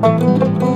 Música